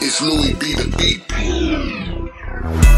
It's Louis B. the Beat.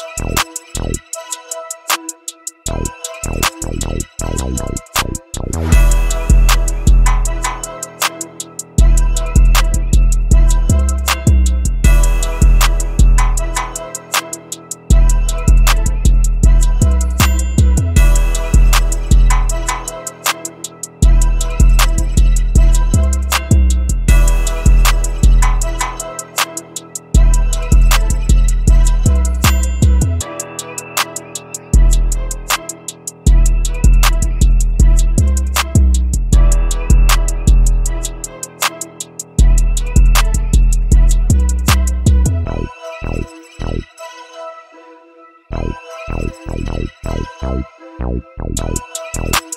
Bye.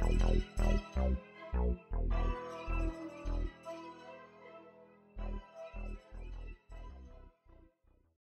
Thank you.